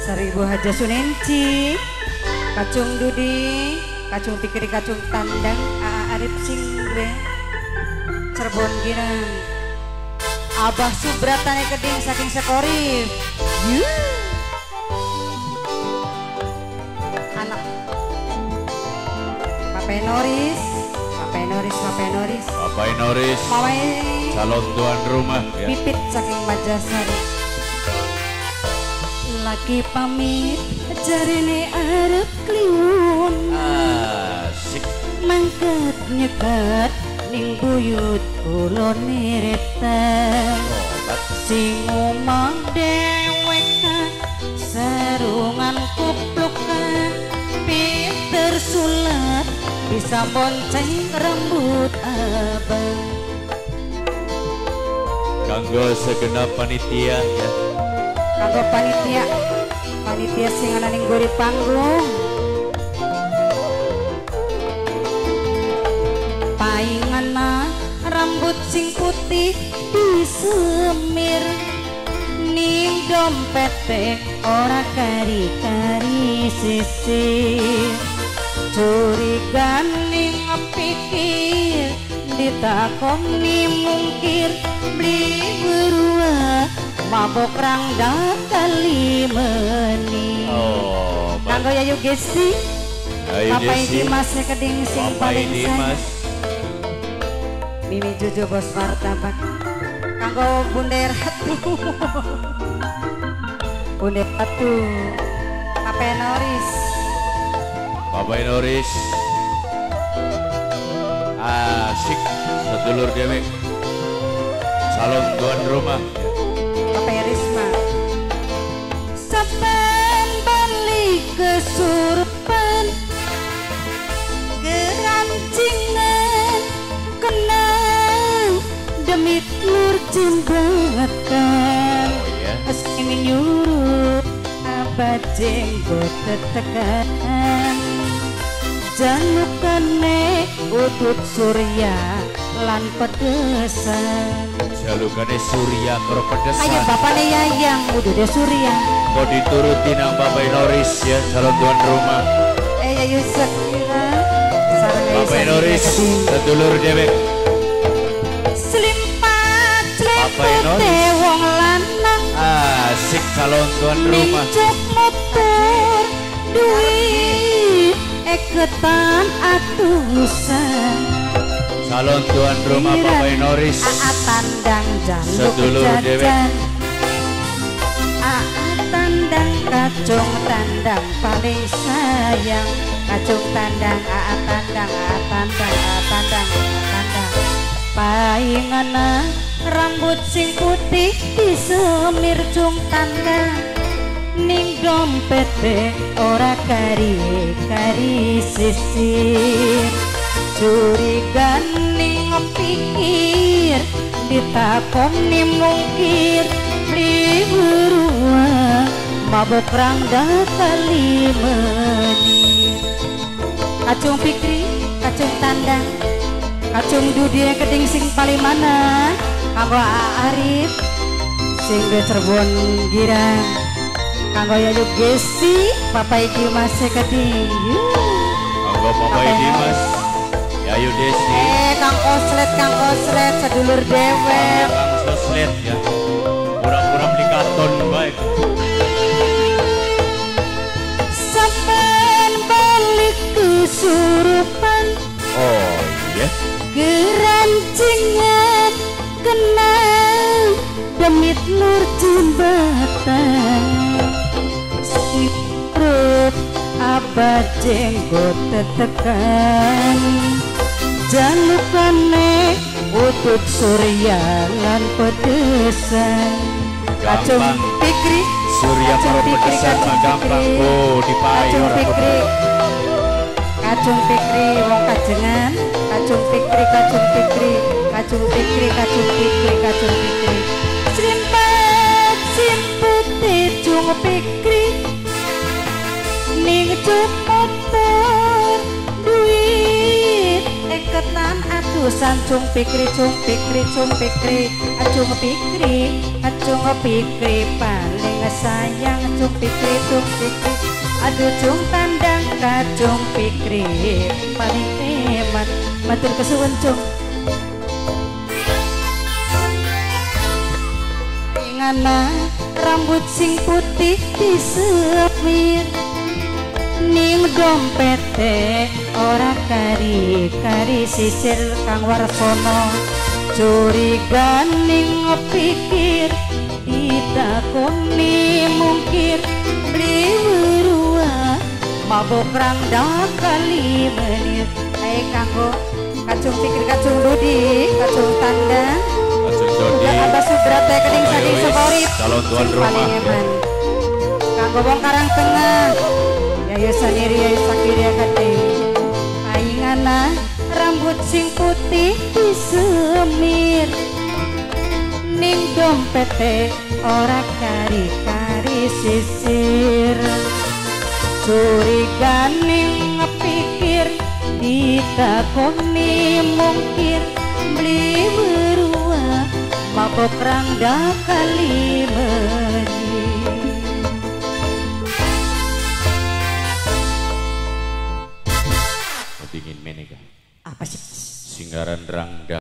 Seribu Haja Sunenci. Kacung Dudi Kacung Pikiri Kacung Tandang Aa Arif Singre. Cirebon Ginang Abah Subratane Keding saking Sekorif Yuh. Anak. Papai Noris. Papai Noris Papai Noris. Bapak Inoris, Mamai calon tuan rumah ya. Pipit saking Majasari Lagi pamit jarine arep kliwun Asik. Mangkat nyekat ning buyut kula niretan Obat. Sing umang dewekan sarungan kuplukan Pinter sulat bisa bonceng rambut abang Kanggo segenap panitia ya. Kanggo panitia. Panitia sing ana ning gori panggung paingana rambut sing putih disemir ning dompete ora kari-kari sisir. Curiga ning pikir ditakoni mungkir beli berua. Mabok rang kali meni. Oh, kanggo yayu Ayo Papa Desi. Dimas keding sing paling Dimas. Mimi Jojo bos martabak kanggo bunder hatu bunder hatu Papa Noris. Bapak Inoris. Asik. Sedulur dewek. Calon tuan rumah ya. Papa Risma Saban balik kesurupan Gerancingan kenang Demit nur jembatan Oh ya. Asing nyuruh abad jenggot tetekan Janukane utut surya lan pedesan Jalukane Surya karo Ayo pedesan. bapaknya yayang udah deh surya Kau dituruti nang Bapak Inoris ya calon tuan rumah. Eh ya Yusuf kira Sarang ya Bapak Inoris, sedulur dewek. Selimpat Inoris. wong lanang Asik calon tuan rumah. Mincuk motor Duit Eketan atusan Calon tuan rumah Bapak Inoris. Aa tandang jaluk Sedulur jajan. Aa tandang kacung tandang paling sayang. Kacung tandang aa tandang aa tandang aa tandang aa tandang Paingana rambut sing putih disemir cung tandang Ning dompete ora kari kari sisir. Curiga ning pikir ditakoni mungkir. Beli beruang mabok rangda kali menir kacung pikri kacung tandang kacung dudi yang keding sing paling mana? Kanggo Arif sing de Cirebon girang kanggo Yayu Gesti Papa Iki masih keding Yuh. Monggo Bapak Dimas. Yayu Desi. Eh, Kang Oslet, Kang Oslet, sedulur dewek. Kang Soslet ya. Pura-pura beli karton baik. Sampai balik kesurupan, Oh iya. gerancingan kenang demit nur jembatan. Jenggot tetekan. Jalukane utut surya lan pedesan. Kacung pikri Surya karo pedesan gampang. Oh, dipayor Kacung pikri. Kacung pikri wong kajengan. Kacung pikri kacung pikri. Kacung pikri kacung pikri kacung pikri. Simpat simput cung pikri Ning motor duit Eketan atusan cung pikri cung pikri cung pikri. Acung pikri acung pikri. Paling sayang cung pikri cung pikri. Aduh cung tandang kacung pikri. Paling hemat matur kesuwun cung. Ngana rambut sing putih disepir ning dompete ora kari kari sisir kang warsono curiga ning pikir ditakoni mungkir. Beli berua mabok rang kali menit. Ayo kanggo kacung pikir kacung dudi kacung tanda. Kacung Dodi. Abah sudrat teh kening wis. seporit Calon tuan rumah. paling eman Kanggo bong karang tengah Yayu saniri yayu sakiri akade Aingana rambut sing putih disemir Ning dompete ora kari-kari sisir. Curiga ning ngepikir ditakoni mungkir. Beli berua mabok rangda kali Dingin